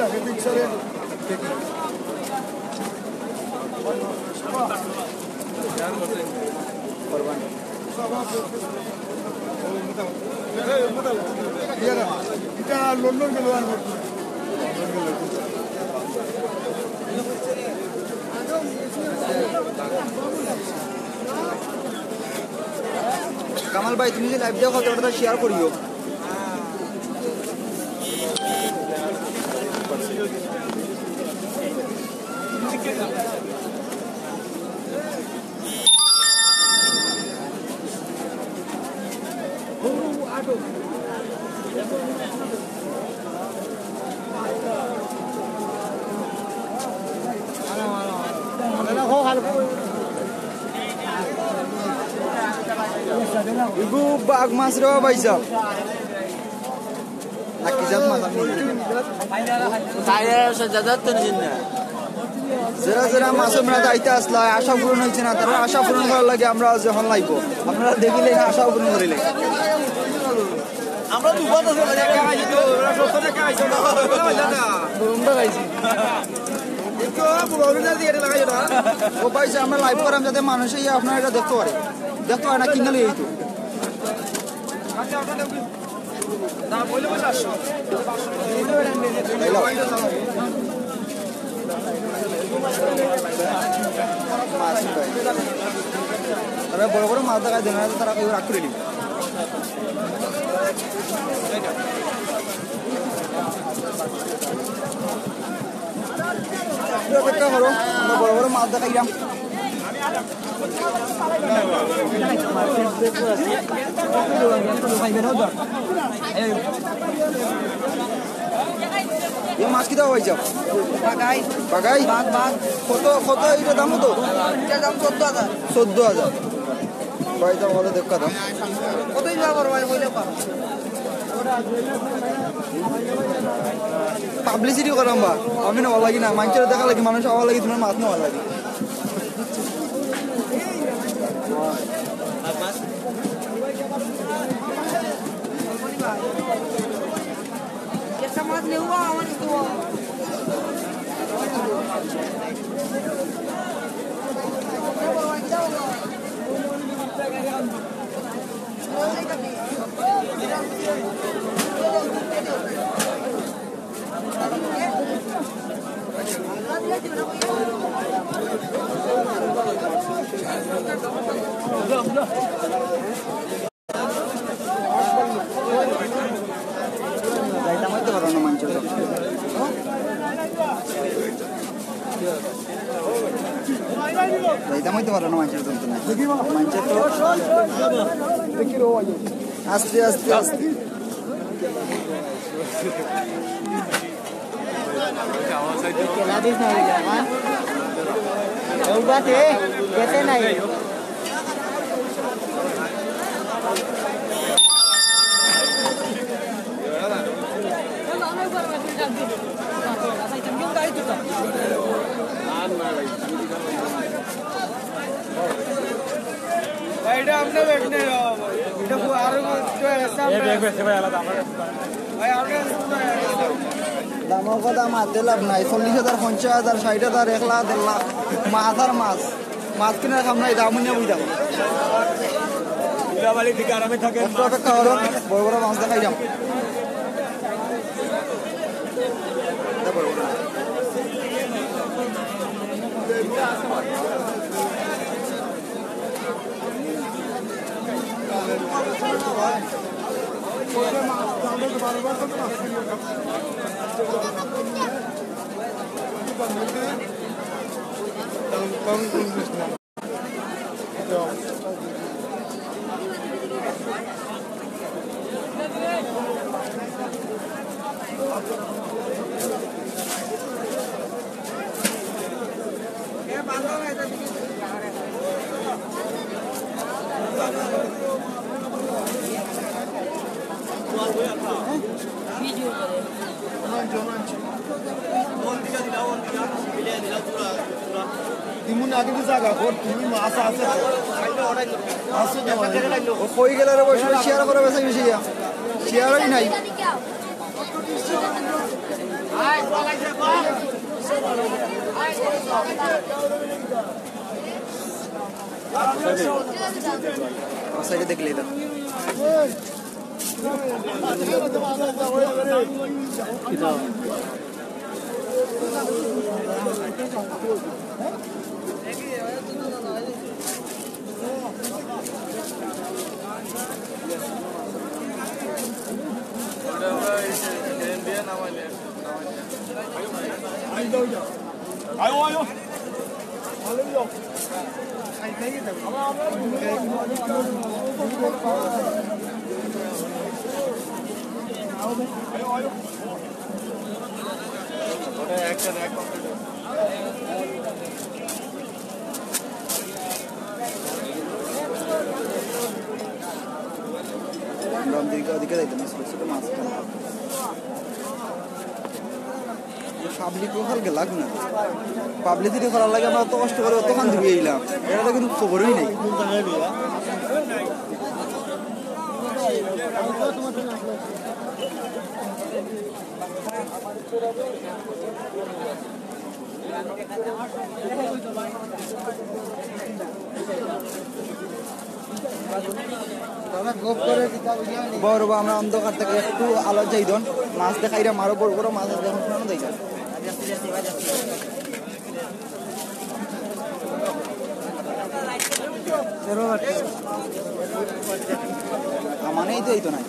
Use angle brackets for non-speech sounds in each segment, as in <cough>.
থাকে পিকচারে কামাল ভাই তুমি যে লাইভ দেখো ওটা শেয়ার করিও। বাঘ মাছ যারা যারা দায়িত্ব আসলা আশা পূরণ হয়েছে না তারা আশা পূরণ করার লাগে আমরা যখন লাগবো। আপনারা দেখিলে আশা পূরণ করিলে আমরা দুবার ও পাইছে আমরা লাইভ করাম যাতে মানুষ আপনারা এটা দেখতে পারে। দেখতে পারে না কিনলে এই তো আচ্ছা ওটা দেব দাম বলে বলে আসো মাছ পাই তারা বড় বড় মাছ দেখায় দেন তারা কেউ রাগ করে নিবে অপেক্ষা করো বড় বড় মাছ দেখাইলাম এই মাছ কি হয়েছে বাগাই বাগাই বাঘ বাঘ। কত কত এটা দাম এটার দাম চোদ্দ হাজার চোদ্দ হাজার বাড়িতে বলে দেখা দাম কতই পারব আমি বইলে পাবলিসিটি করাম বা। আমি নেওয়া লাগি না? মানুষের দেখা লাগি মানুষ হওয়া লাগি তোমার মাছ নেওয়া লাগি একটা মাছ নেব আমার তো যাইতাম হইতে পারো না মানুষের যাইতাম হইতে পারো না মানুষের তো না মানুষের তো আস্তে আস্তে আস্তে কেলা দিস না হইলে আমার ওবাতে যেতে নাই এটা আরও কথা মারতে লাভ নাই। চল্লিশ হাজার পঞ্চাশ হাজার ষাট হাজার এক লাখ দেড় লাখ মাছ আর মাছ। মাছ কিনে খাম নাই দাম নিয়ে বুঝাম একটু অপেক্ষা বড় বড় মাছ দেখাই যাম। Tamam, tamam, tamam. দিমুন আগে জায়গা কর তুমি মাছ আছে আছে। ও কই গেলে রে বসে শেয়ার করে বেশি বেশি শেয়ারই নাই। সাইডে দেখলে এটা Ayo ayo. Alim yok. Ayo ayo. Orada action action. ওদিকে ওদিকে যাইতাম ছোট মাছ পাবলিক না পাবলিসিটি করার লাগে আমরা অত কষ্ট করে অতখান দিবি এইলাম এটা তো কিন্তু খবরই নেই। বড় আমরা অন্ধকার থেকে একটু আলো যাই দন। মাছ দেখাইরা মারো, বড় বড় মাছ দেখুন শোনানো দেখা আমানেই তো এই তো নাই।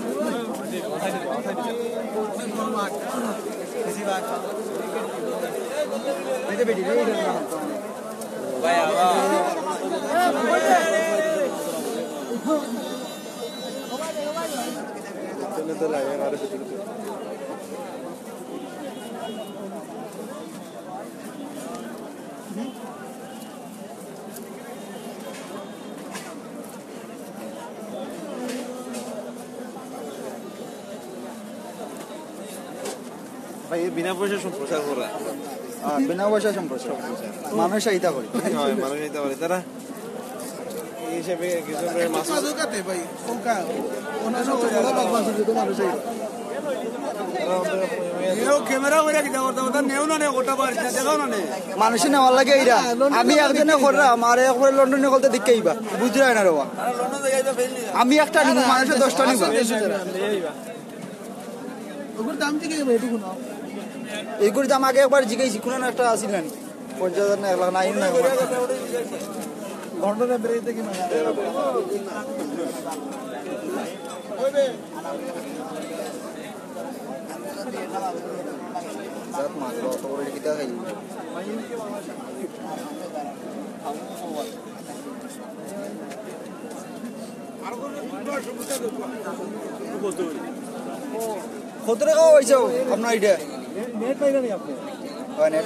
ভাই বিনা পয়সা সম্প্রচার করা। বিনা পয়সা সম্প্রচার। মানুষ চাহিদা করে। হয় মানুষ নিতে পারে তারা হিসেবে না নে না নে মানুষের নেওয়ার লাগে এইরা। আমি একজনে করলাম আর একবার লন্ডনে কলতে দেখতে আইবা। বুঝরাই না রবা লন্ডন থেকে যাইতে ফেললি আমি একটা নিব মানুষের দশটা নিবা ওগুর দাম না আগে একবার জিজ্ঞাসি কোনো একটা আসিল না পঞ্চাশ হাজার না এক লাখ নাই না লন্ডনে বেরিয়ে কি জাত মাছ অত বড় কিতা খাই হয়েছে আপনার এটা নেট পাইলেন আপনি? হয় নেট।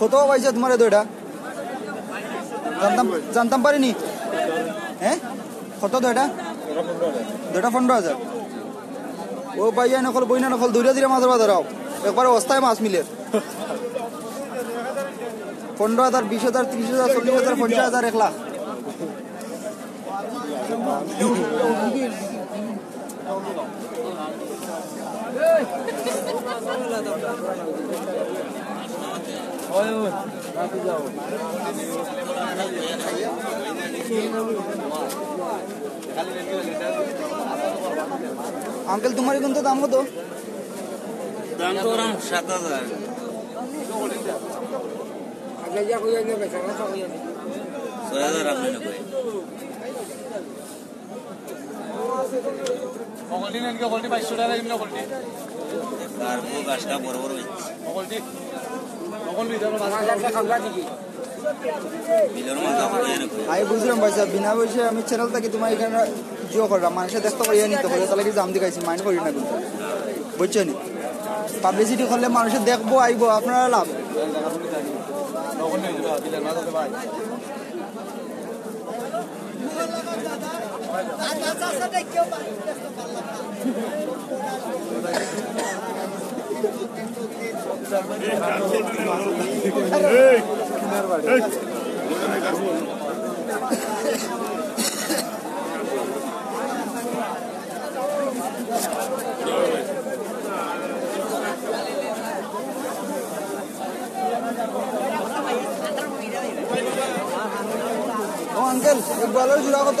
কত পাইছে তোমার তো জানতাম জানতাম পারিনি। হ্যাঁ কত তো এটা দুটা পনেরো হাজার ও বাইয়া নকল বইনা নকল দূরে দূরে মাছ ধরা ধরাও একবার অবস্থায় মাছ মিলে। পনেরো হাজার বিশ হাজার ত্রিশ হাজার চল্লিশ হাজার পঞ্চাশ হাজার এক লাখ। আঙ্কেল তোমার কিন্তু দাম কত? দাম তো ওরম সাত হাজার। ছয় হাজার আপনি বাইশশো টাকা আর গাছটা বড় বড় আমি বুঝলাম ভাই সাহেব বিনা পয়সা আমি চ্যানেল থেকে তোমার এখানে জিও করলাম মানুষের দেখতে পারি নিতে পারে তাহলে কি জাম দিকাইছি মাইন্ড করি না কিন্তু বুঝছ নি পাবলিসিটি করলে মানুষের দেখব আইবো আপনারা লাভ বিলের আঙ্কেল ইকবালের জোড়া কত?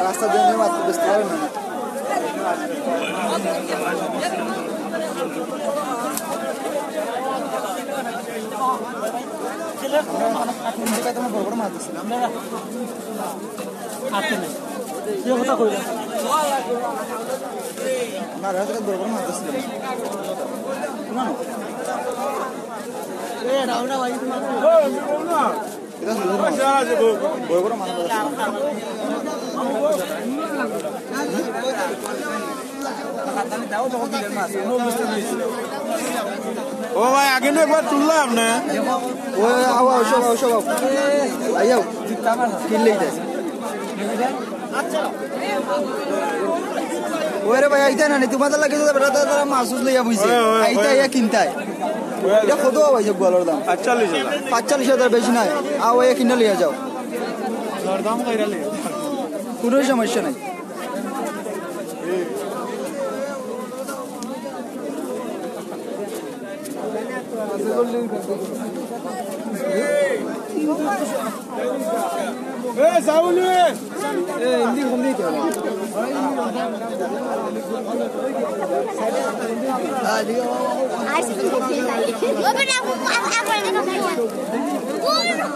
রাস্তা দিয়ে নিয়ে মাত্র বুঝতে পারেন না তোমার বড় বড় মাছ দিচ্ছিলাম না রাত্রে বড় বড় মাছ দিচ্ছিলাম এটা সুন্দর মাছ। বড় বড় মাছ দিচ্ছিলাম। ও ভাই আগে না একবার তুললাম না? ও আও আও সব আও সব আইও কিনলেই যায় ওরে ভাই আইতা না নি? তোমাদের লাগে তো বেটা তারা মাছ লইয়া বুঝছে আইতা ইয়া কিনতাই। এটা কত ভাই সব গলার দাম? হাজার। পাঁচচল্লিশ হাজার বেশি নাই। আও এ কিনে লিয়া যাও। দাম খাইরালে কোনো সমস্যা নাই। Hey, সাউলি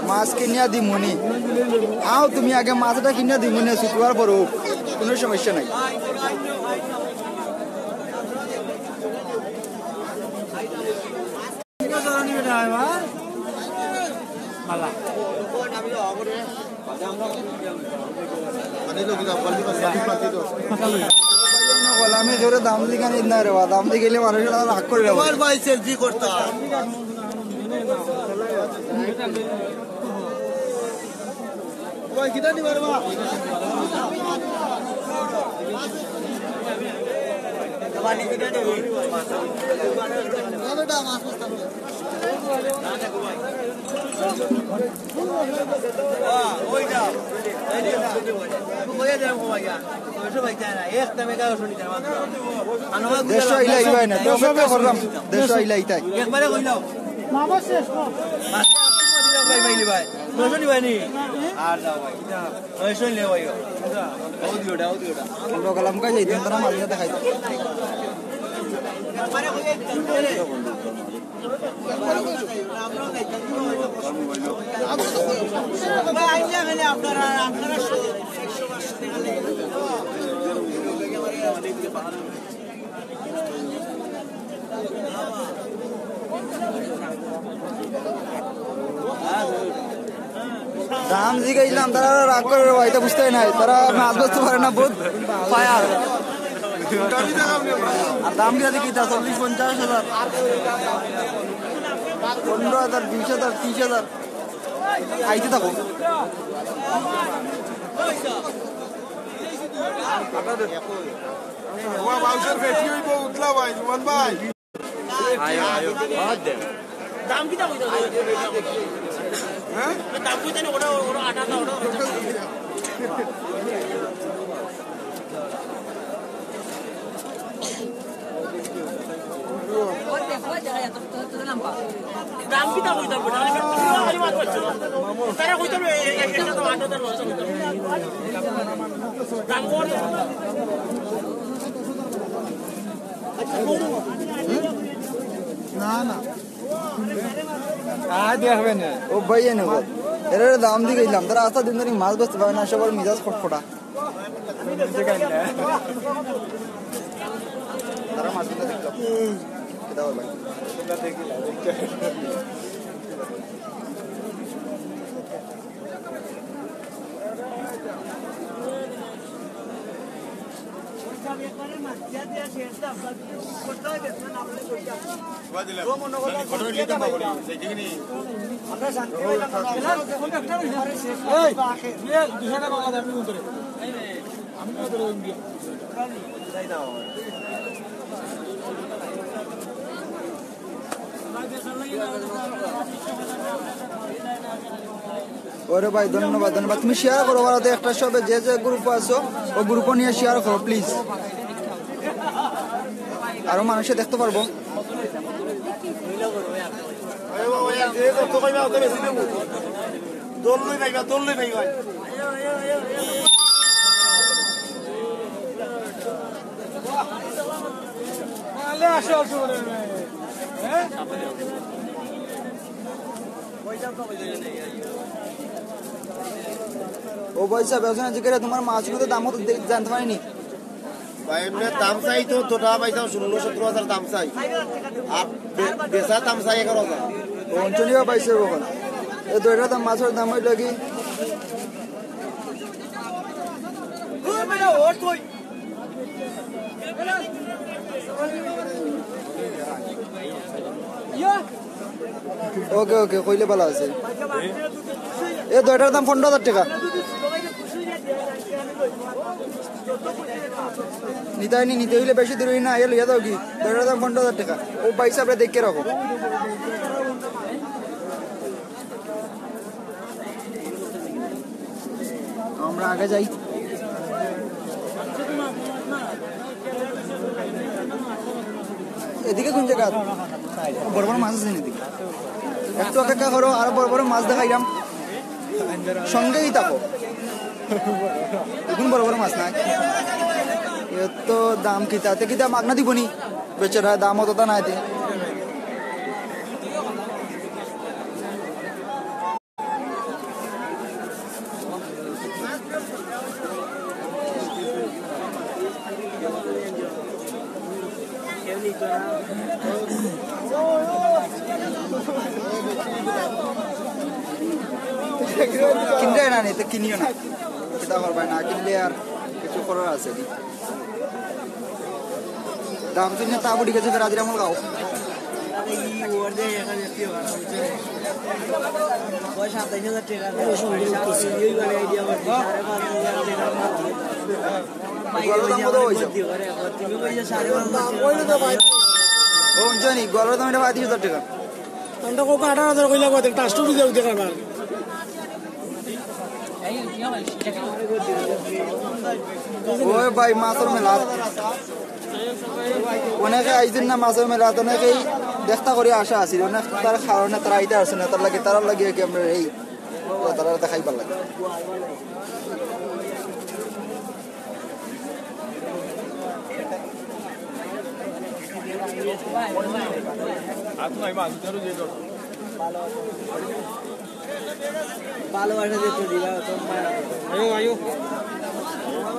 মাছ কিনিয়া দিমুনি। আও তুমি আগে মাছটা কিনিয়া দিমুনি শুকুয়ার পর কোনো সমস্যা নাই। আমি জোরে দাম দিকে নিত না রে বা? দাম দিয়ে গেলে মানুষের রাগ করে সেলফি করতাম কিটা নিবার বা। দেড়শো আইলা ইবাই না তো অপেক্ষা করলাম দেড়শো আইলা ইতাই একবারে কাজ আপনারা দাম জিগাইলাম তারা রাগ করে ভাই, বুঝতে নাই তারা মাছ বুঝতে পারে না বহুত ফায়ার আর দাম দিয়ে দেখি তা চল্লিশ পঞ্চাশ হাজার। পনেরো হাজার, বিশ হাজার, ত্রিশ হাজার। আইতে থাকো। জুমান ভাই দাম হ্যাঁ? দাম কইতা না ওটা ওটা আটা ওটা দাম কি দাম হইতাম বেটা খালি মাত করছ তারা হইতাম একটা তো নশো দাম কর। ও ভাই এনে বল এর দাম দিয়ে গেলাম। তারা আস্তা দিন ধরে মাছ বেচতে পারে না সবার মিজাজ খটখটা। তারা মাছ কিনতে দেখতাম এটা বল ভাই ওরে ভাই, ধন্যবাদ ধন্যবাদ। তুমি শেয়ার করো ওরাতে একটা সবে যে যে গ্রুপ আছো ও গ্রুপ নিয়ে শেয়ার করো প্লিজ আরও মানুষে দেখতে পারব। পাইবা ও পয়সা ব্যবসা জিজ্ঞাসা তোমার মাছগুলো দাম তো দেখ- জানতে পারিনি। ভাই এমনি দাম চাই তো তো টাকা ষোলো সতেরো হাজার দাম চাই। আর বেচা দাম চাই এগারো হাজার। অঞ্চলীয় পাইছে কখন? এই দুইটা দাম মাছের দাম হইল কি? ওকে ওকে, কইলে ভালো আছে। এই দুইটার দাম পনেরো হাজার টাকা। নিতে হয়নি নিতে হইলে বেশি দূর না এলো ইয়া দাও কি? দুইটার দাম পনেরো হাজার টাকা। ও পয়সা আপনি দেখে রাখো। আমরা আগে যাই। এদিকে কোন জায়গা? বড় বড় মাছ আছে এদিকে একটু অপেক্ষা করো, আর বড় বড় মাছ দেখাইলাম। সঙ্গেই থাকো এখন বড় বড় মাছ নাই। তো দাম কিতা? তে কিতা মাগনা দিবনি? বেচারা দাম অতটা নাই তে কিনলে না নিতে কিনিও না কিতা করবাই না কিনলে আর দাম গেছে গলার এটা পঁয়ত্রিশ হাজার টাকা আমরা কোকা আঠারো হাজার কইলা ওই ভাই মাছের মেলা। অনেকে আইছেন না মাছের মেলা অনেকেই দেখতা করে আশা আছিল। অনেক তার কারণে তারা আইতে আসছে না তার লাগে তার লাগে কি আমরা এই তারা দেখাইবার লাগে মা-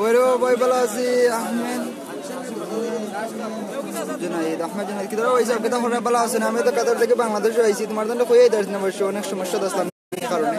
ওই রে ভাই, ভালো আছি, আহমেদ। জুনাইদ আহমেদ জুনাইদ ওই পড়া ভালো আছেন? আমি তো কাতার থেকে বাংলাদেশে আইছি, তোমার জন্য কইই দাঁড়িয়ে না বসে অনেক সমস্যা দস্তান কারণে।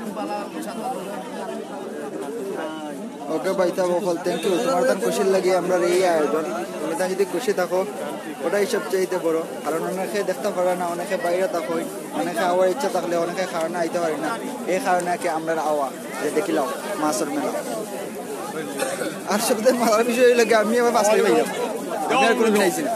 Kepala pusat ওকে বাইতা বকল থ্যাংক ইউ তোমার তার খুশির লাগে আমরা এই আয়োজন। তুমি তা যদি খুশি থাকো, ওটাই সবচেয়ে বড়। কারণ অনেকে দেখতে পারে না, অনেকে বাইরে থাকো, অনেকে আওয়ার ইচ্ছা থাকলে অনেকে কারণে আইতে পারি না। এই কারণে কি আমরা আওয়া, যে দেখিলাম মাছের মেলা। আর সবথেকে মজার বিষয় কি আমি আবার বাঁচতে পাইলাম আমি আর কোনো আইছি না।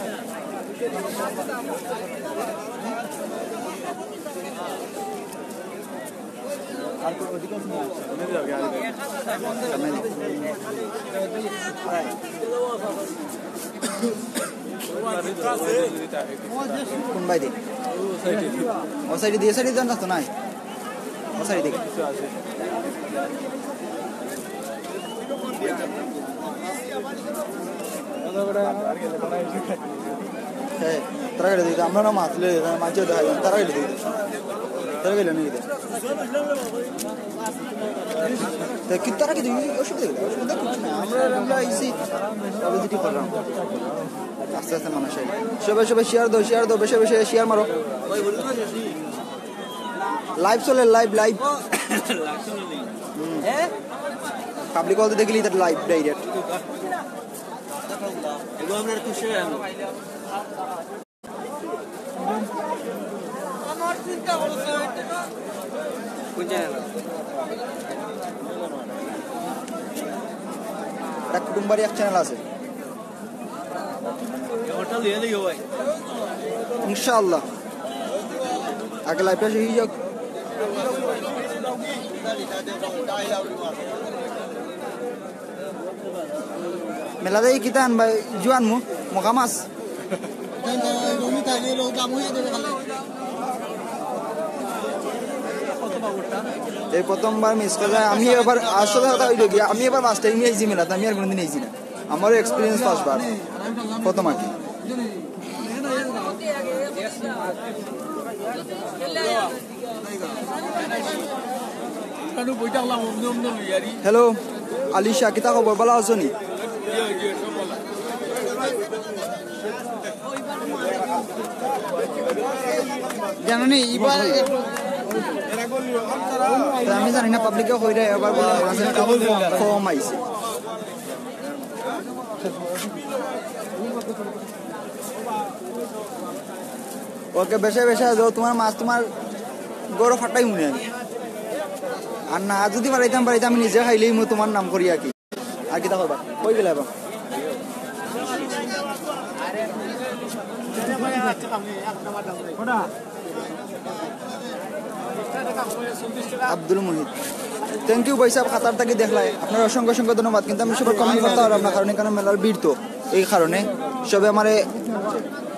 কোন বাই দিক ও সাইডে দিয়ে সাইডে যান না তো নাই ও সাইডে দিকে হ্যাঁ তারা গেলে দিতে আমরা না মাছলে মাছ দেখা যান তারা গেলে দিতে তারা গেলে নিয়ে দিতে তারা কি অসুবিধা নেই অসুবিধা কিছু না আমরা আমরা আইসি। পজিটিভ করলাম। আস্তে আস্তে মানুষ সবাই সবাই শেয়ার দাও শেয়ার দাও বেশি বেশি শেয়ার মারো। লাইভ চলে লাইভ লাইভ পাবলিক হলতে দেখলি তার লাইভ ডাইরেক্ট এগুলো আপনার খুশি কুটুম্বারি এক চ্যানেল আছে। ইনশাআল্লাহ। আগে শেষ হয়ে যাক মেলাতে কিতা আনবা জু আনমু মকা মাছ এই প্রথমবার মিস করে আমি এবার আসলে কথা হইল কি, আমি এবার ফার্স্ট টাইম আইছি মেলাতে আমি আর কোনোদিন আইছি না আমারও এক্সপিরিয়েন্স ফার্স্টবার প্রথম আর কি। হ্যালো আলিশা কিতা খবর? ভালো আছো নি, এবার আমি জানি না পাবলিকে হয়ে যায় এবার বলে কম আইছে। ওকে বেশে বেশে দাও তোমার মাছ তোমার গরু ফাটাই মনে। আমি আর না যদি পারাইতাম পারাইতাম আমি নিজে খাইলেই মই তোমার নাম করি আর কি। আর কি দেখো কই গেলে এবার? আব্দুল মুহিত। থ্যাংক ইউ পয়সা খাতার থেকে দেখলাই। আপনার অসংখ্য অসংখ্য ধন্যবাদ। কিন্তু আমি সবার কমেন্ট করতে পারলাম না, কারণ মেলার ভিড় তো, এই কারণে। সবে আমার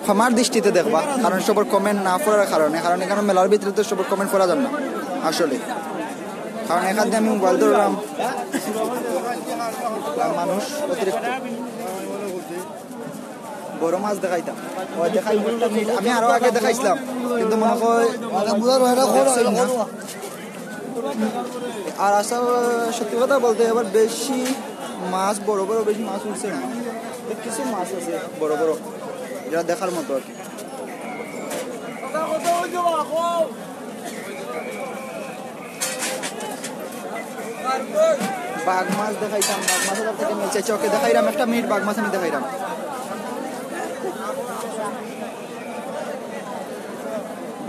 ক্ষমার দৃষ্টিতে দেখবা, কারণ সবার কমেন্ট না পড়ার কারণে, কারণ এখানে মেলার ভিতরে তো সবার কমেন্ট পড়া যাবে না, আসলে। কারণ এখান থেকে আমি মোবাইল ধরলাম। মানুষ অতিরিক্ত। বড় মাছ দেখাইতাম। দেখাই আমি আরও আগে দেখাইছিলাম। কিন্তু মনে আর আসা সত্যি কথা বলতে এবার বেশি মাছ, বড় বড় বেশি মাছ উঠছে না। কিছু মাছ আছে, বড় বড়, যেটা দেখার মতো আর কি। বাঘ মাছ দেখাইতাম, বাঘ মাছের থেকে নিচে চকে দেখাইলাম, একটা মিনিট বাঘ মাছ আমি দেখাইলাম।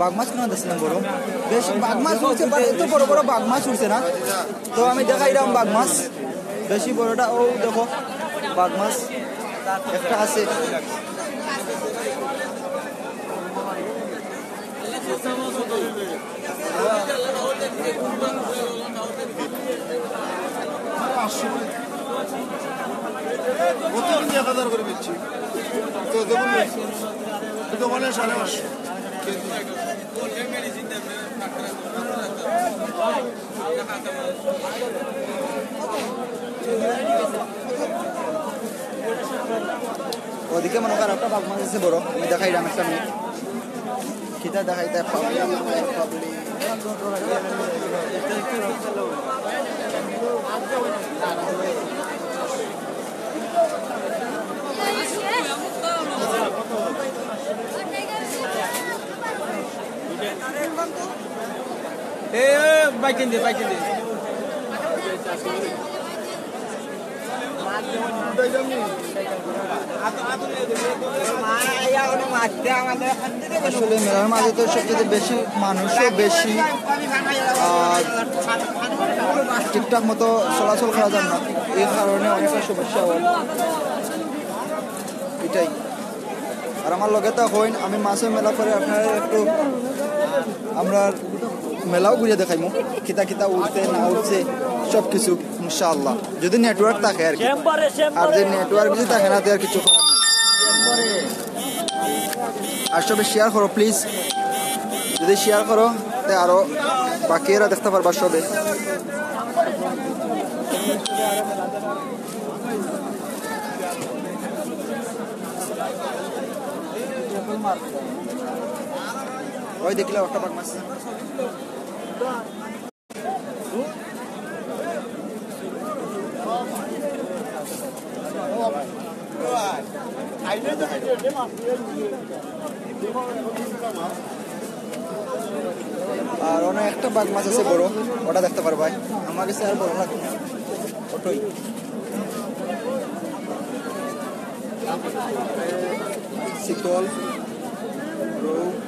বাঘ মাছ কেন দেখছিলাম বড়? বেশ বাঘ মাছ উঠছে এত বড় বড় বাঘ মাছ উঠছে না। তো আমি দেখাইলাম বাঘ মাছ বেশি বড়টা ও দেখো বাঘ মাছ একটা আছে। ওদিকে মনে কর একটা বাঘ মাছ বড়, আমি দেখাই রাম একটা মিনিট খিতা দেখাই দেখ পাবলি এ বাইক কিন দে বাইক কিন দে আসলে মেলার মাঝে তো সবচেয়ে বেশি মানুষও বেশি ঠিকঠাক মতো চলাচল করা যায় না। এই কারণে অনেকটা সমস্যা হয়। এটাই। আর আমার লগে তো হইন, আমি মাছের মেলা করে আপনারা একটু, আমরা মেলাও ঘুরে দেখাইমু। কিতা কিতা উঠছে না উঠছে সব কিছু ইনশাআল্লাহ। যদি নেটওয়ার্ক থাকে আর কি। আর যে নেটওয়ার্ক যদি থাকে না তো আর কিছু করার নেই। আর সবে শেয়ার করো প্লিজ যদি শেয়ার করো তে আরও বাকিরা দেখতে পারবা সবে। ওই দেখলে একটা মাছ আর অনেক একটা বাঘ মাছ আছে বড়, ওটা দেখতে পারবা আমার কাছে আর বড় লাগবে না। ওটাই। শীতল রৌ।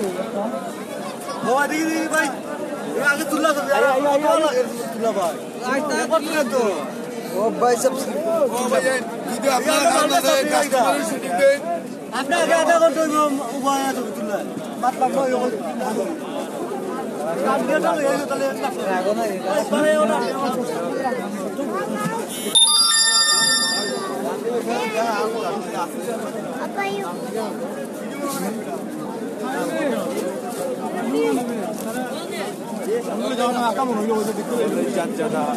মাছ দেখা বড় সব। ওই ওই বাঘ মাছ বেছে না ও দিদি দিদি ভাই এ আগে তুললা তো তুললা ভাই রেকর্ড করে তো ও ভাই সব যদি আপনার কাস্টমারের শুটিং দেন আপনি আগে আধা ঘণ্টা উপায় আছে তুললা মাত লাগল কাম দিয়ে তো এই তাহলে তাহলে ওটা kamu nunggu itu dikulit dari jatah-jatah.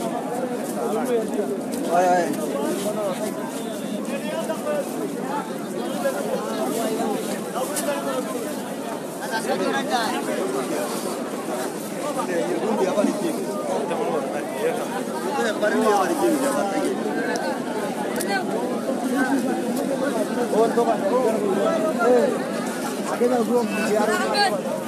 Ay, ay. Oh, toma. Eh. Si logramos.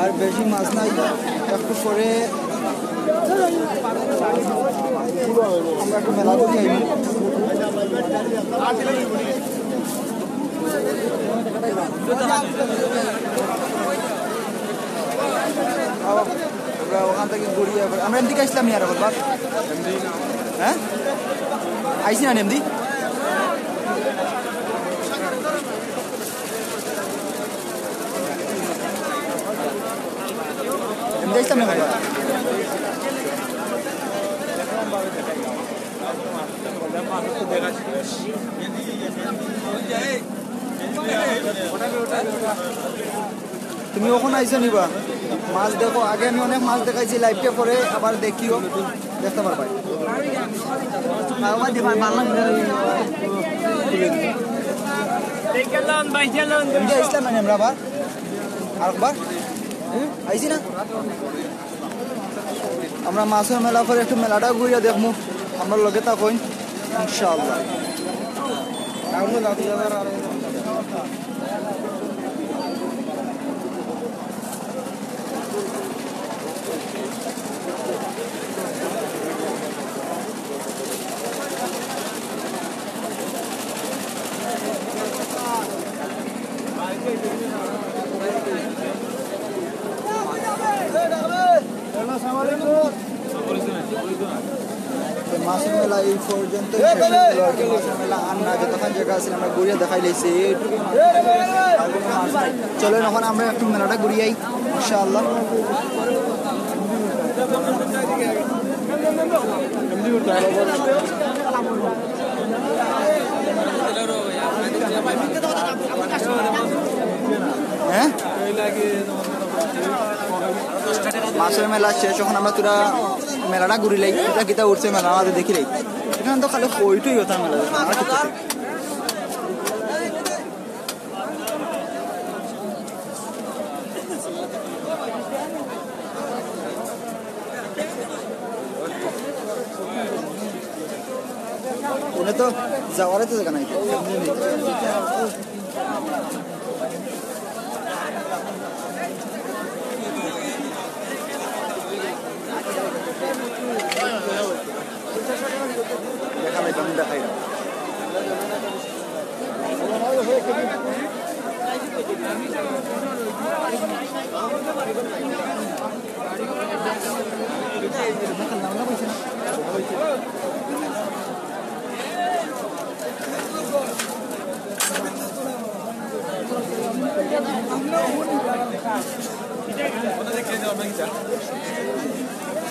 আর বেশি মাছ নাই একটু পরে আমরা একটু মেলা আইব আমরা ওখান থেকে ঘুরিয়ে আমরা এমদিকে আসলাম ইয়ার একবার হ্যাঁ? আইসি না এমদি এমদি আসলাম না তুমি ওখানে আইসো নিবা? মাছ দেখো আগে আমি অনেক মাছ দেখাইছি লাইভটা পরে আবার দেখিও। দেখতে পারবাই আইসলাম মানে আমরা আবার। আরেকবার আইসি না? আমরা মাছের মেলা করে একটু মেলাটা ঘুরিয়ে দেখব। আমরা লগে তা কইন ইনশাআল্লাহ তো মাছের মেলা এই জায়গা আমরা দেখাই এখন আমরা একটু মেলাটা ঘুরিয়াই ইনশাআল্লাহ। হ্যাঁ? মাছের মেলা শেষ যখন আমরা তোরা মেলাটা ঘুরি লাই কিতা উঠছে মেলা আমাদের দেখি লাই এখানে তো খালি কইটুই হতাম মেলা আর কিছু না। ওনে তো যাওয়ারে তো জায়গা নাই তো। দেখা নাই আমি দেখাই না চলো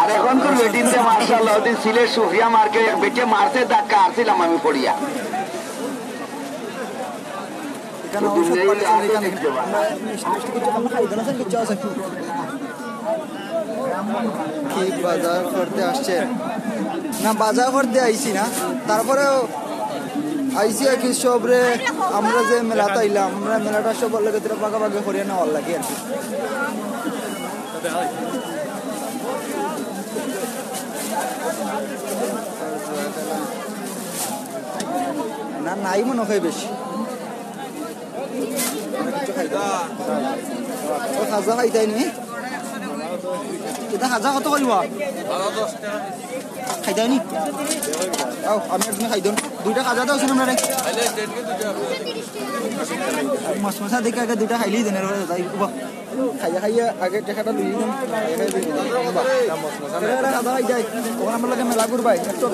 আর এখন তো মার্শাল্লাহ ওদিন সিলেট সুফিয়া মার্কেট বেটে মারছে ধাক্কা আসছিলাম আমি পড়িয়া। কি বাজার করতে আসছে। না বাজার করতে আইছি না। তারপরে আইসি আর কি সবরে। আমরা যে মেলাতে আইলাম আমরা মেলাটা সব লাগে পাকা পাকা করিয়ে নেওয়ার লাগে আর কি। নাই মনে হয় বেশি। খাজা খাইতাই নি? এটা খাজা কত করিব খাইতাই নি? আও আমি একদিন খাই দিন দুইটা খাজা দাও শুনুন রে মাছ মশা দেখে দুইটা। খাইলি দেন তাই খাইয়া খাইয়া আগে টেকাটা লুই দিন খাজা খাই যায় ওখানে আমার লাগে মেলা ঘুরবাই একটু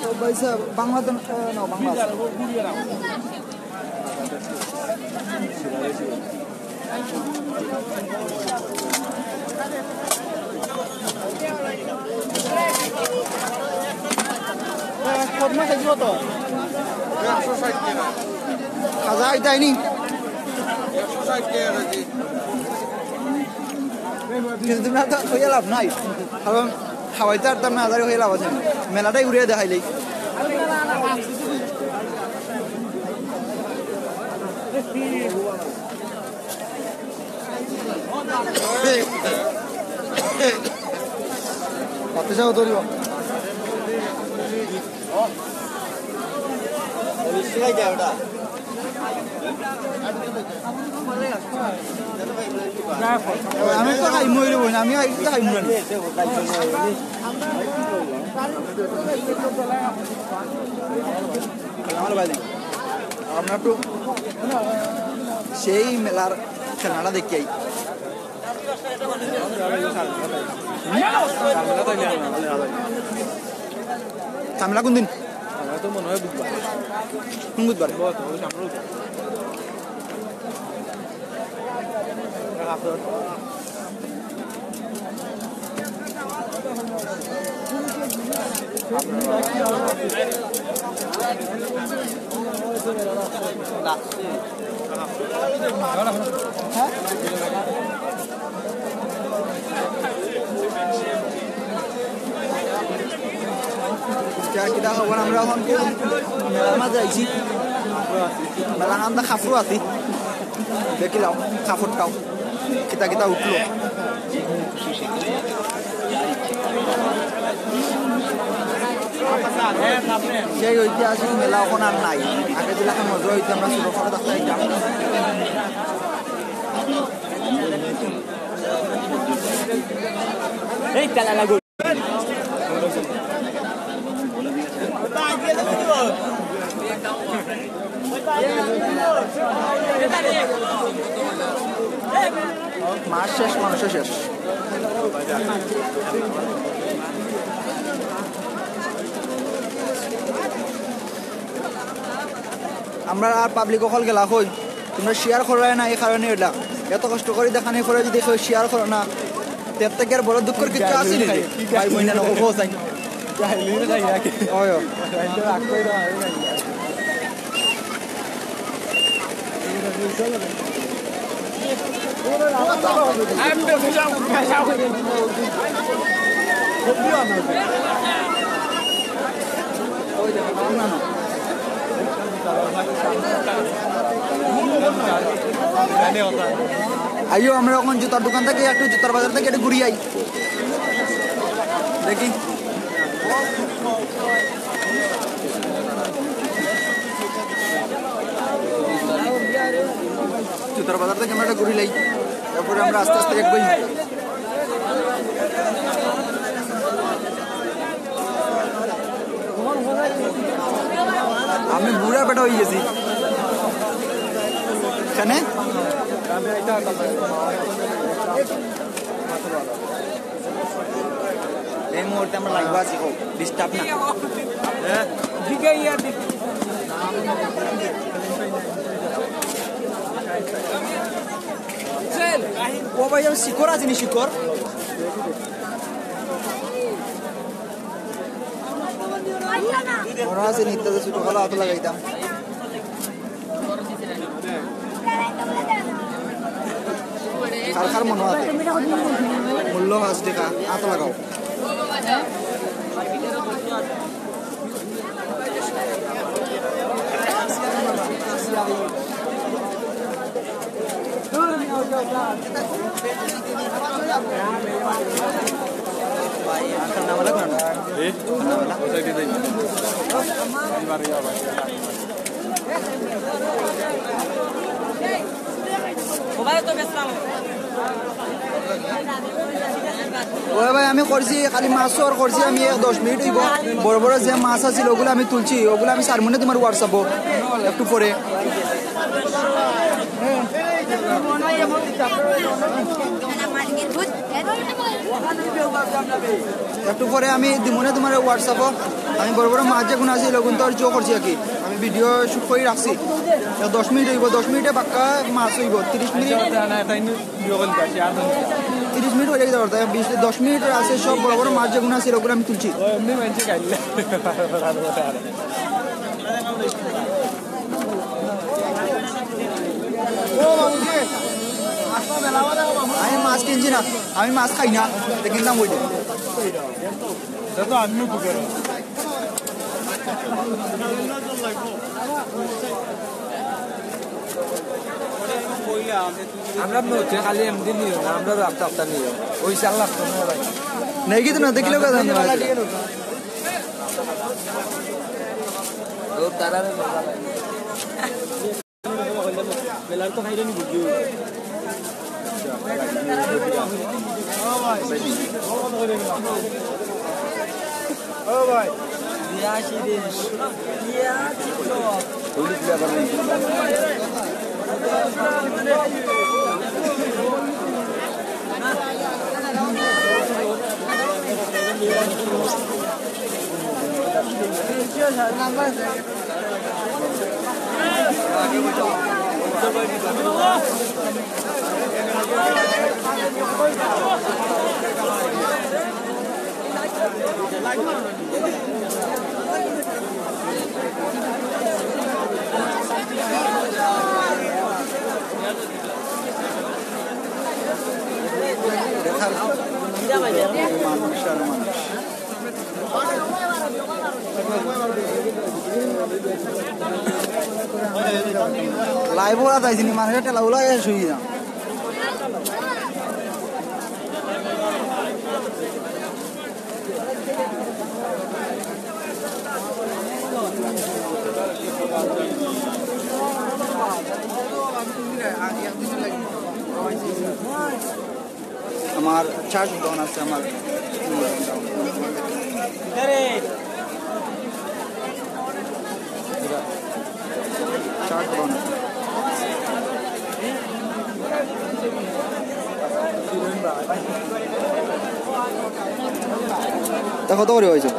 তো ভাই সাহেব বাংলা। কিন্তু হইয়া লাভ নাই কারণ খাওয়াইতে না হাজারে হয়ে লাভ আছে। মেলাটাই ঘুরিয়ে দেখাইলেই কত যাও ধরিব আমি তো খাই মই রব আমি খাই তো খাই মুরানি আমার ভাই আমরা একটু সেই মেলার খেলাটা দেখি আই ঝামেলা কোন দিন তো মনে হয় বুধবার কোন বুধবার যার কিতা খবর আমরা এখন মেলার মাঝে আইছি মেলা আমরা খাফরও আছি দেখিলাম খাফরটাও কিতা কিতা উঠল সেই ঐতিহাসিক মেলা এখন আর নাই আগে যেরকম মজা হইতে আমরা ছোট ফটো দেখতে যাইতাম এই টাকা লাগো মাস শেষ মানুষও শেষ। আমরা আর পাবলিক অকল গেলা হই তোমরা শেয়ার করাই না এই কারণে এটা এত কষ্ট করে দেখানি করে যদি শেয়ার করো না তের থেকে আর বড় দুঃখের কিছু আছে নাকি? ভাই বইনা নকব চাই ওই ও। আইও আমরা এখন জুতার দোকান থেকে একটু জুতার বাজার থেকে একটু ঘুরি আই। দেখি। জুতার বাজার থেকে আমরা ঘুরি লাই। তারপরে আমরা আস্তে আস্তে দেখবই আমি বুড়া পেটা হয়ে গেছি। এখানে এই মুহূর্তে আমরা লাগবো আছি হোক ডিস্টার্ব না। ও ভাই আমি শিকর আছি নি শিকর মনে আছে নিত্যতে ছোট কলা হাত লাগাইতাম খার খার মনে আছে মূল্য পাঁচ টাকা হাত লাগাও তো বেচলাম ভাই, আমি করছি, খালি মাছ আর করছি, আমি এক দশ মিনিট বড় বড় যে মাছ আছিল, ওগুলো আমি তুলছি, ওগুলো আমি সার মনে তোমার হোয়াটসঅ্যাপ একটু পরে। একটু পরে আমি দিমনে তোমার হোয়াটসঅ্যাপ আমি বড় বড় মাছ যেগুলো আছে ওগুলো তো জো করছি আর কি। আমি ভিডিও শুট করে রাখছি। দশ মিনিট হইব দশ মিনিটে পাক্কা মাছ হইব। তিরিশ মিনিট তিরিশ মিনিট হয়ে যেতে পারতো বিশ দশ মিনিট আছে সব বড় বড় মাছ যেগুলো আছে ওগুলো আমি তুলছি। <laughs> আমি মাছ কিনছি না। আমি মাছ খাই না কিনলাম ওই আমরা হচ্ছে খালি এমনি নিও না আমরা রাস্তা রাস্তা নিও ওই নেই কিন্তু না দেখলেও কথা তারা মেলার তো খাইলে নি বুঝিও Давай. Я сидишь. Я тикток. Улик для লাইভ ওরা যাইছি নি মানুষের টেলা উলা শুই যাম আমার চার্জ দোকান আছে আমার চার্জ আছে তা কত করে হয়েছে?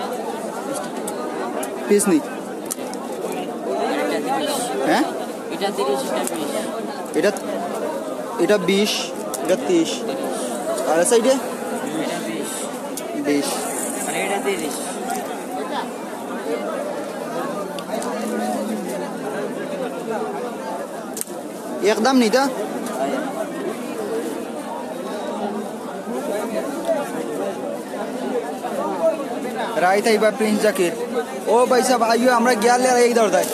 পিস নি হ্যাঁ? এটা এটা বিশ এটা তিরিশ। আর সাইডে এটা বিশ বিশ আর এটা তিরিশ একদম নিতা রাইত আইবা প্রিন্স জাকির ও ভাই সাহেব আইও আমরা গিয়ালে এই দরদায়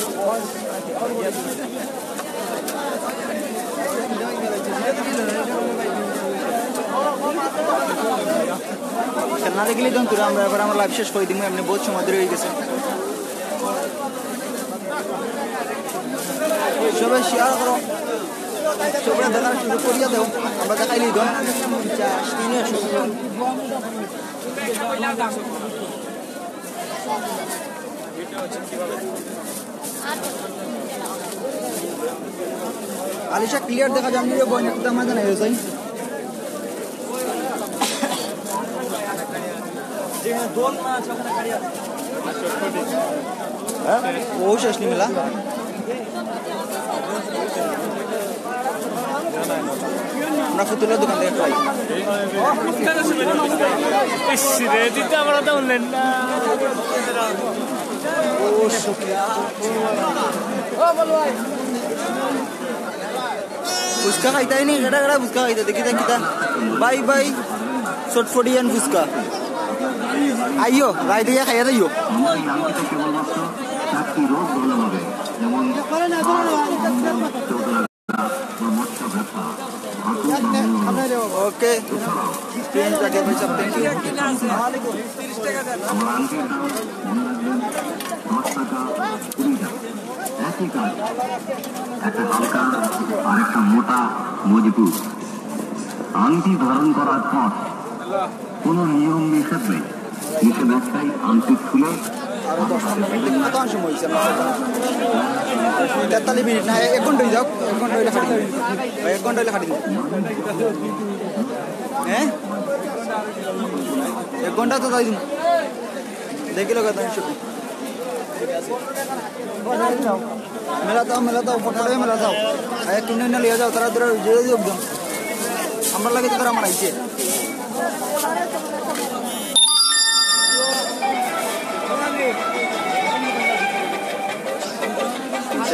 খেলনা দেখলি তো তোরা আমরা এবার আমার লাইভ শেষ করে দিব এমনি বহুত সময় ধরে হয়ে গেছে। সবাই শেয়ার করো। সবাই দেখার সুযোগ করিয়া দেও, আমরা দেখাইলি আলিশা ক্লিয়ার দেখা যান রে বই একটা মাঝে নাই হ্যাঁ? ও শেষ আমরা ফুতুলের দোকান থেকে খাই। দিতে আমরা তো উঠলেন না। ফুচকা খাইতাই নি কেটা কেটা ফুচকা খাইতে দেখি তা কিতা বাই বাই চটফটিয়ান ফুচকা। আইও রাইতে গিয়ে খাইয়া যাইও ওকে প্রিন্স জাকির ভাই সব থ্যাংক ইউ একটা হালকা আর একটা মোটা মজবুত আংটি ধারণ করার পর কোনো নিয়ম নিষেধ নেই নিষেধাজ্ঞায় আংটি খুলে তেতাল্লিশ মিনিট না এক ঘণ্টা হয়ে যাও এক ঘণ্টা হইলে এক ঘণ্টা হইলে খাটি হ্যাঁ এক ঘণ্টা তো তাই দেখিল কথা মেলা দাও মেলা দাও ফটো মেলা দাও এক কিনে নিয়ে যাও তারা তোরা যে একদম আমার লাগে তো তারা আমার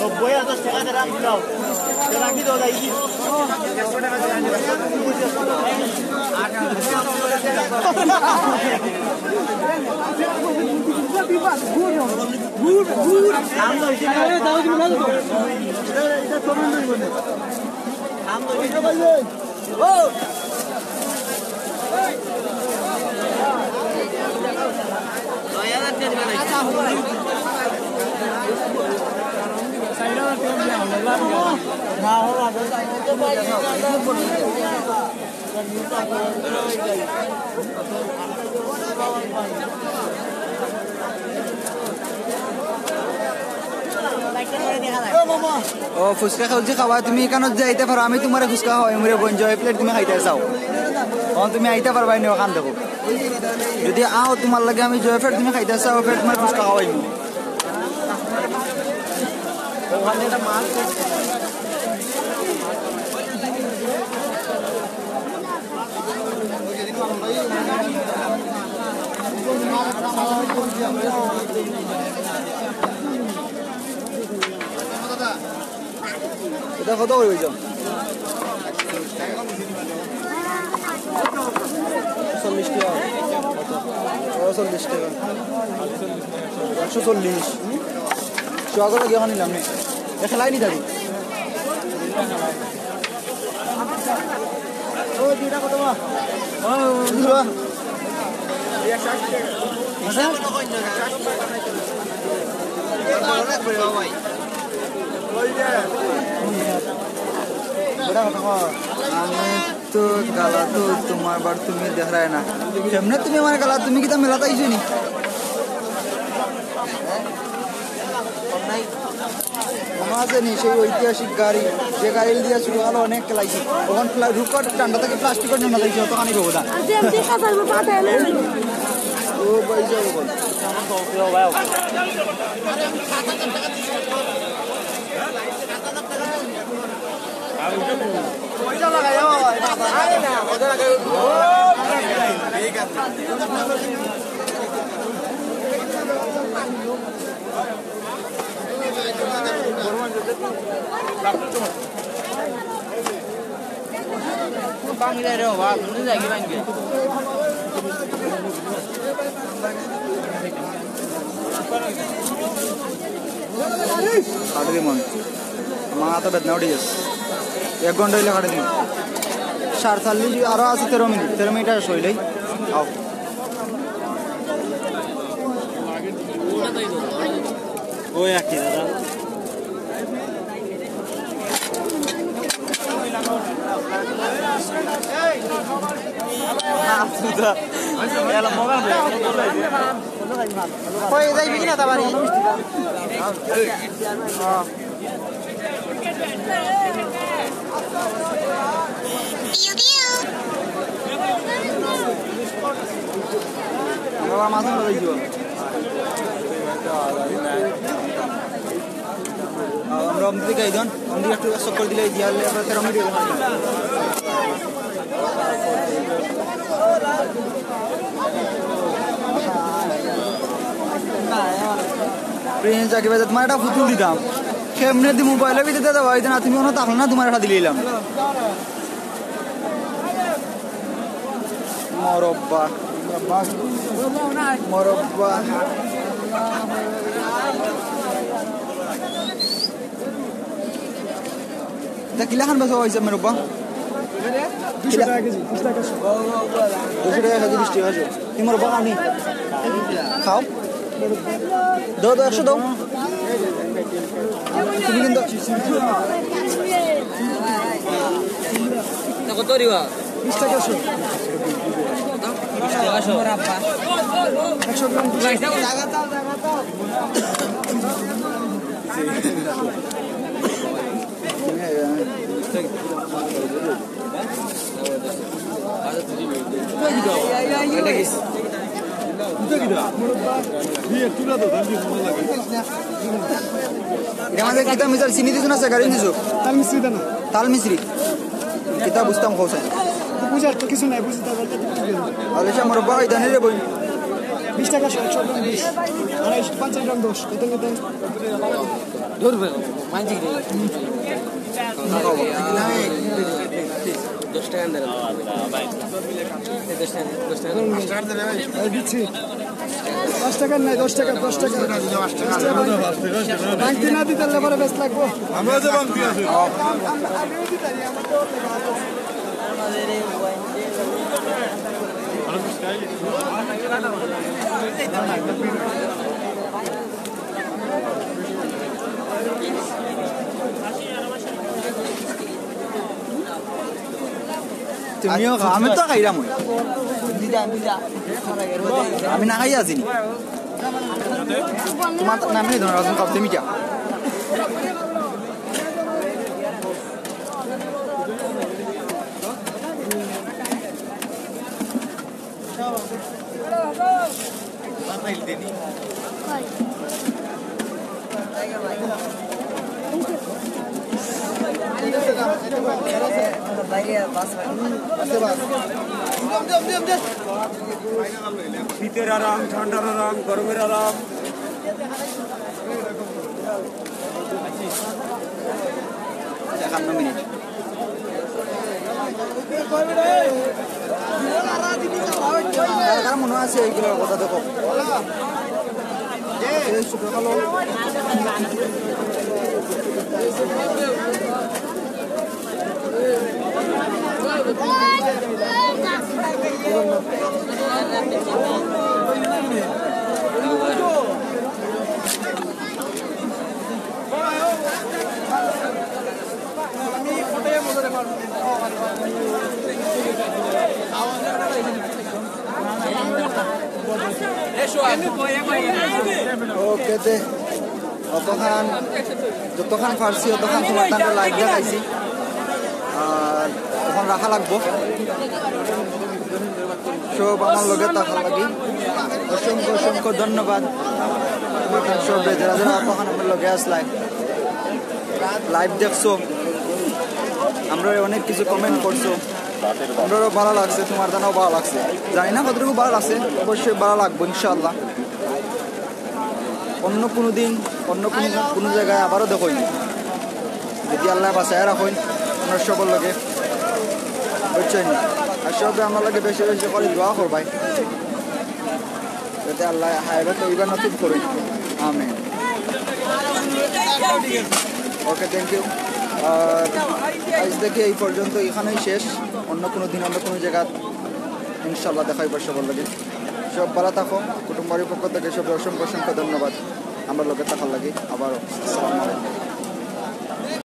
নব্বই হাজার টাকা দিয়ে রাখি দাও রাখি দাও যাই ও, ফুচকা খাওয়া খাওয়া তুমি এখানে যাইতে পারো আমি তোমার ফুচকা খাওয়াই মোরে বঞ্জ এই প্লেট তুমি খাইতে চাও। তখন তুমি আইতে পারবা নি ওখান দেখো। যদি আও তোমার লাগে, আমি জয় ফের তুমি খাইতে চাও ফের তোমার ফুচকা খাওয়াই এটা কত করে হইছ চল্লিশ টাকা। চল্লিশ টাকা। একশো চল্লিশ চুয়াগো লাগে এখন নিলাম নে খেলাই নি দাঁড়ি ও, দুইটা কত বা ও, দুইটা আমি তো গালা তো তোমার বার তুমি দেখায় না। কেমনে তুমি আমার গালা তুমি কি তা মেলা তাইছো নি? আছে নি সেই ঐতিহাসিক গাড়ি যে গাড়ি দিয়ে শুরু হলো অনেক লাগছে তখন রুকট ঠান্ডা থেকে প্লাস্টিকের জন্য লাগছে তখন আমি বলব ও পয়সা বল কাটে দিম আমি আমার হাতে বেদনা উঠে যাচ্ছে এক ঘণ্টা হইলে কাটে দিম সাড়ে চাল্লিশ আরও আছে তেরো মিনিট। তেরো মিনিট আর শৈলেই আও। ওই একই দাদা। কই যাইবি কিনা তা বাড়ি? যাইব আমরা অমদি গাই দন একটু চক্কর দিলে দিয়ালে আমরা তেরো মিনিট প্রিন্স চাকরি বাজে তোমার একটা ফুতুল দিতাম। কেমনে দি মোবাইলে ভিতরে দেওয়া হইতো না, তুমি কোনো তাহলে না তোমার একটা দিলাম মরব্বা মরব্বা তা কিলা খান বেচা হয়েছে মরব্বা? দুশো টাকা কেজি দুশো টাকা কেজি বিশ টাকা তুমি মরব্বা খানি খাও। দাও দাও একশো দাও। তুমি কিন্তু কত বিশ টাকা শো একশো গ্রাম এটা আমাদের কিতাব মিসাল চিনি দিছো না গাড়ি দিছো তাল মিস্ত্রি দেন তাল মিশ্রি কিতাব বুঝতাম খোসা বুঝার তো কিছু নাই বুঝতে পারতে তাহলে সে আমার বাবা জানি রে বই। বিশ টাকা একশো গ্রাম বিশ আড়াইশো পঞ্চাশ গ্রাম দশ কত কত ধরবে মানছি দশ টাকা দেন দিচ্ছি। দশ টাকার নাই দশ টাকা দশ টাকা। ভাঙতি না দিতে লেবারে বেশ লাগবো। আমরা যে বাংতি আছি তুমিও খাও আমি তো খাইলাম ওই। আমি না খাই আছি তোমার নাম নেই ধরো রাজন তুমি কিয়া শীতের আরাম ঠান্ডার আরাম গরমের আরাম। মিনিট। কার মনে আছে এইগুলোর কথা দেখো এই শুক্র কালো ওকে দে অতখান যতখান পারছি অতখান তোমার তাকে লাইভ দেখাইছি। আর তখন রাখা লাগবো। সব আমার লগে থাকার লাগি। অসংখ্য অসংখ্য ধন্যবাদ। তোমার সব যারা যারা অতখান আমার লগে আসলাই। লাইভ দেখছ। আমরা অনেক কিছু কমেন্ট করছ। আমরাও ভালো লাগছে, তোমার জানাও ভালো লাগছে। জানি না কতটুকু ভালো লাগছে, অবশ্যই ভালো লাগবো, ইনশাআল্লাহ। অন্য কোনো দিন, অন্য কোনো কোনো জায়গায় আবারও দেখই যদি আল্লাহ বাসায় রাখুন আপনার সকল লোকে বুঝছেন? আর সবে আমার লাগে বেশি বেশি করে দোয়া করবাই যাতে আল্লাহ হাইবে তো এইবার নতুন করুন আমি ওকে থ্যাংক ইউ আর আজ থেকে এই পর্যন্ত এখানেই শেষ। অন্য কোনো দিন, অন্য কোনো জায়গা ইনশাল্লাহ দেখাইবার সবার লাগে। সব ভালো থাকো, কুটুম্বারের পক্ষ থেকে সব অসংখ্য অসংখ্য ধন্যবাদ। আমরা লোকের থাকার লাগে। আবারও, আসসালামু আলাইকুম।